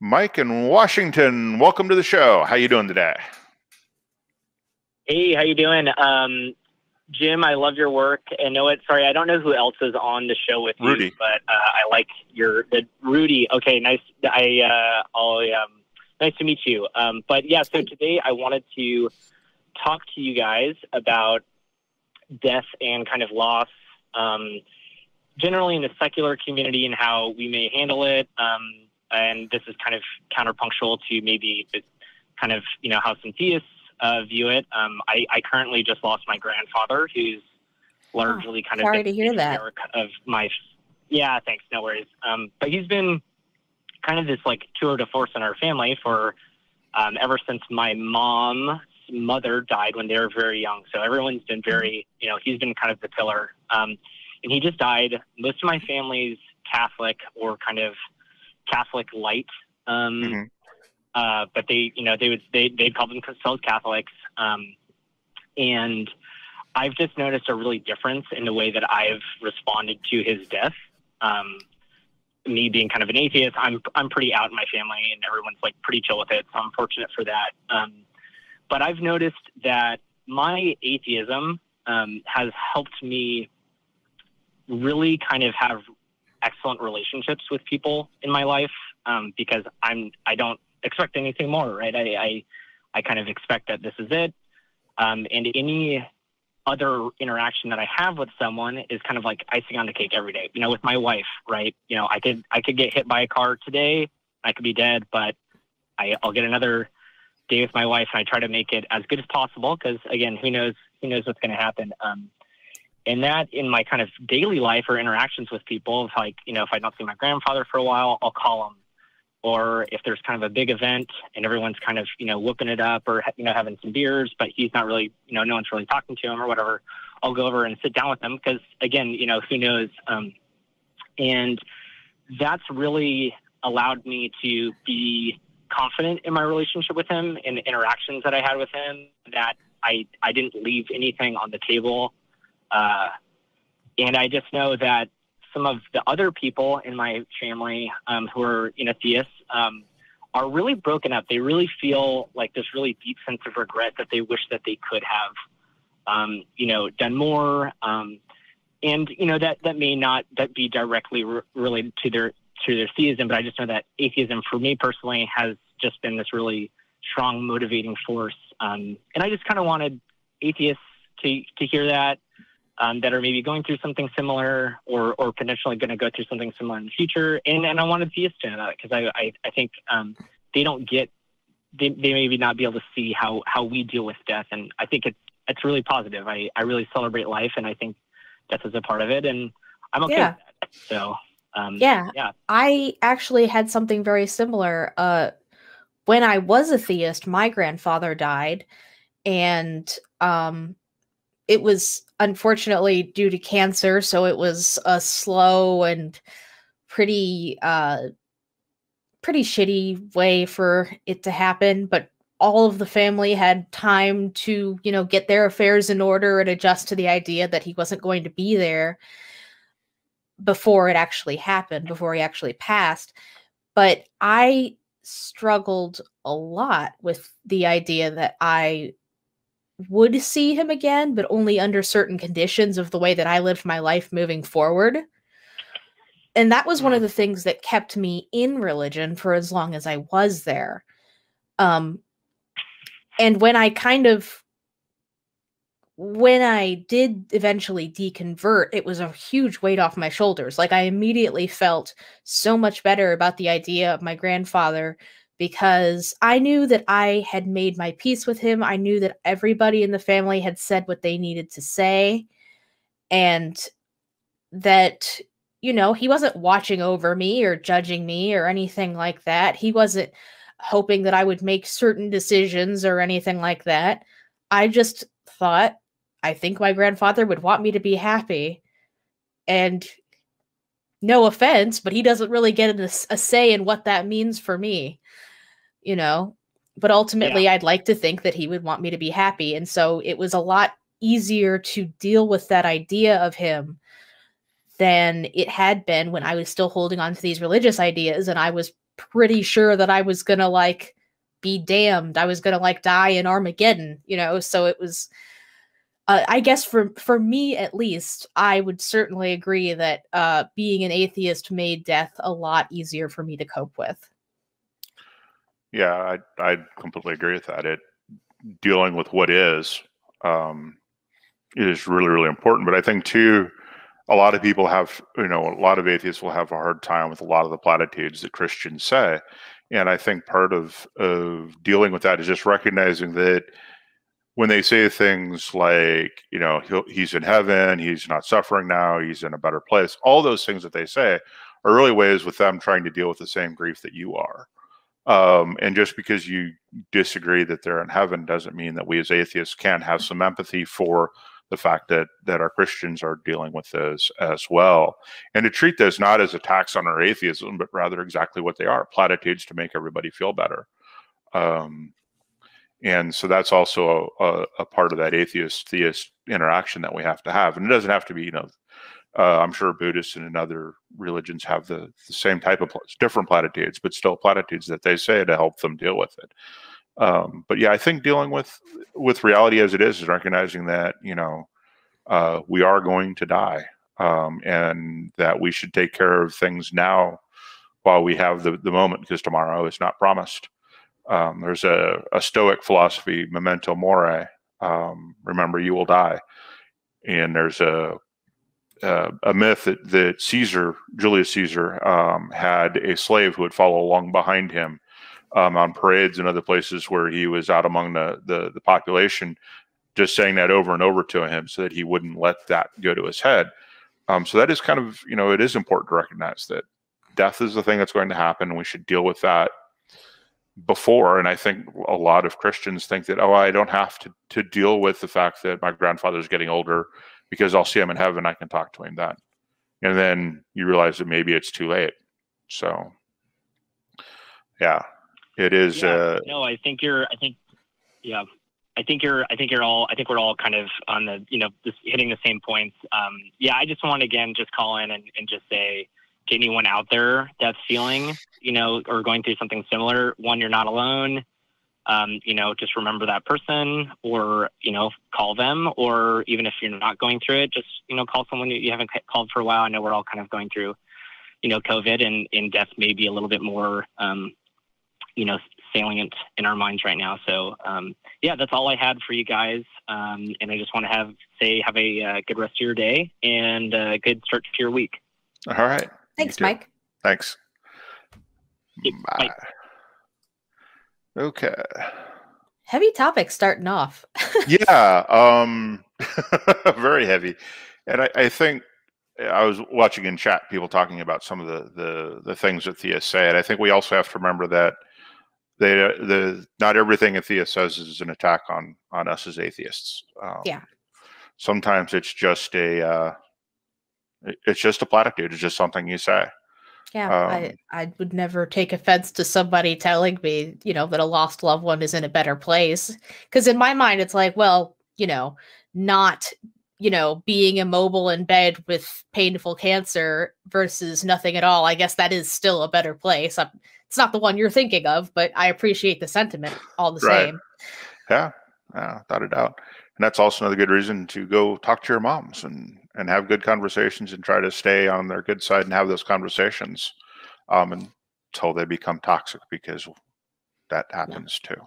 Mike in Washington, welcome to the show. How you doing today? Hey, how you doing? Um, Jim, I love your work. And know it. Sorry, I don't know who else is on the show with Rudy. you, but uh, I like your the Rudy. Okay, nice. I uh, I'll um, nice to meet you. Um, but yeah, so today I wanted to talk to you guys about death and kind of loss, um, generally in the secular community and how we may handle it. Um, and this is kind of counterpunctual to maybe kind of you know how some theists uh, view it. Um, I, I currently just lost my grandfather, who's largely kind of sorry to hear that. of my. Yeah, thanks. No worries. Um, but he's been kind of this like tour de force in our family for um, ever since my mom's mother died when they were very young. So everyone's been very, you know, he's been kind of the pillar. Um, and he just died. Most of my family's Catholic or kind of Catholic light. Um, Mhm. uh, but they, you know, they would they they'd call themselves Catholics. Um, and I've just noticed a really difference in the way that I've responded to his death. Um, me being kind of an atheist, I'm I'm pretty out in my family, and everyone's like pretty chill with it. So I'm fortunate for that. Um, but I've noticed that my atheism um, has helped me really kind of have excellent relationships with people in my life um, because I'm I don't expect anything more, right? I I, I kind of expect that this is it, um, and any other interaction that I have with someone is kind of like icing on the cake every day. You know, with my wife, right? You know, I could I could get hit by a car today, I could be dead, but I, I'll get another day with my wife, and I try to make it as good as possible because again, who knows who knows what's going to happen. Um, and that in my kind of daily life or interactions with people, if like you know, if I don't see my grandfather for a while, I'll call him. Or if there's kind of a big event and everyone's kind of you know whooping it up or you know having some beers, but he's not really you know no one's really talking to him or whatever, I'll go over and sit down with him because again you know who knows. Um, and that's really allowed me to be confident in my relationship with him and the interactions that I had with him that I I didn't leave anything on the table. Uh, and I just know that some of the other people in my family um, who are you know theists um, are really broken up. They really feel like this really deep sense of regret that they wish that they could have, um, you know, done more. Um, and you know that that may not that be directly re- related to their to their theism, but I just know that atheism for me personally has just been this really strong motivating force. Um, and I just kind of wanted atheists to to hear that um, that are maybe going through something similar or or potentially going to go through something similar in the future. And and I wanted to know that because I, I I think um, they don't get they, they maybe not be able to see how how we deal with death, and I think it's it's really positive. I I really celebrate life, and I think death is a part of it, and I'm okay Yeah. with that. So um, Yeah. yeah. I actually had something very similar. Uh when I was a theist, my grandfather died and um it was unfortunately due to cancer, so it was a slow and pretty uh pretty shitty way for it to happen, but all of the family had time to, you know, get their affairs in order and adjust to the idea that he wasn't going to be there before it actually happened, before he actually passed. But I struggled a lot with the idea that I would see him again, but only under certain conditions of the way that I lived my life moving forward. And that was one of the things that kept me in religion for as long as I was there. Um, and when I kind of when I did eventually deconvert, it was a huge weight off my shoulders. Like I immediately felt so much better about the idea of my grandfather because I knew that I had made my peace with him. I knew that everybody in the family had said what they needed to say and that you know, he wasn't watching over me or judging me or anything like that. He wasn't hoping that I would make certain decisions or anything like that. I just thought I think my grandfather would want me to be happy. And no offense, but he doesn't really get a, a say in what that means for me, you know. But ultimately, I'd like to think that he would want me to be happy. And so it was a lot easier to deal with that idea of him than it had been when I was still holding on to these religious ideas and I was pretty sure that I was gonna like be damned. I was gonna like die in Armageddon, you know. So it was. Uh, I guess for for me at least, I would certainly agree that uh, being an atheist made death a lot easier for me to cope with. Yeah, I I completely agree with that. It dealing with what is um, is really really important. But I think too, a lot of people have you know a lot of atheists will have a hard time with a lot of the platitudes that Christians say, and I think part of of dealing with that is just recognizing that when they say things like you know he's in heaven, he's not suffering now, he's in a better place, all those things that they say are really ways with them trying to deal with the same grief that you are. Um, and just because you disagree that they're in heaven doesn't mean that we as atheists can't have some empathy for the fact that that our Christians are dealing with this as well, and to treat those not as attacks on our atheism, but rather exactly what they are platitudes to make everybody feel better. Um, and so that's also a, a, a, part of that atheist theist interaction that we have to have, and it doesn't have to be you know. Uh, I'm sure Buddhists and other religions have the, the same type of different platitudes, but still platitudes that they say to help them deal with it. Um, but yeah, I think dealing with with reality as it is is recognizing that you know uh, we are going to die, um, and that we should take care of things now while we have the, the moment because tomorrow is not promised. Um, there's a, a Stoic philosophy, memento mori. Um, remember, you will die, and there's a uh, a myth that, that Caesar, Julius Caesar, um, had a slave who would follow along behind him um, on parades and other places where he was out among the, the, the population, just saying that over and over to him so that he wouldn't let that go to his head. Um, so that is kind of you know it is important to recognize that death is the thing that's going to happen. And we should deal with that before. And I think a lot of Christians think that oh I don't have to to deal with the fact that my grandfather's getting older because I'll see him in heaven. I can talk to him then. And then you realize that maybe it's too late. So, yeah, it is. Yeah, uh, no, I think you're. I think, yeah, I think you're. I think you're all. I think we're all kind of on the. You know, just hitting the same points. Um, yeah, I just want to again just call in and, and just say to anyone out there that's feeling, you know, or going through something similar. One, you're not alone. Um, you know, just remember that person, or you know, call them, or even if you're not going through it, just you know, call someone you haven't called for a while. I know we're all kind of going through, you know, COVID, and in death may be a little bit more um, you know salient in our minds right now. So um, yeah, that's all I had for you guys, um, and I just want to have say have a uh, good rest of your day and a uh, good start to your week. All right. Thanks, Mike. Thanks. Bye. Okay. Heavy topic starting off. yeah, um, very heavy, and I, I think I was watching in chat people talking about some of the the, the things that Thea said. and I think we also have to remember that they the not everything that Thea says is an attack on on us as atheists. Um, yeah. Sometimes it's just a uh, it's just a platitude. It's just something you say. Yeah, um, I I would never take offense to somebody telling me, you know, that a lost loved one is in a better place. Because in my mind, it's like, well, you know, not you know being immobile in bed with painful cancer versus nothing at all. I guess that is still a better place. I'm, it's not the one you're thinking of, but I appreciate the sentiment all the right. same. Yeah, yeah, without a doubt. And that's also another good reason to go talk to your moms and and have good conversations and try to stay on their good side and have those conversations um, until they become toxic because that happens yeah. too.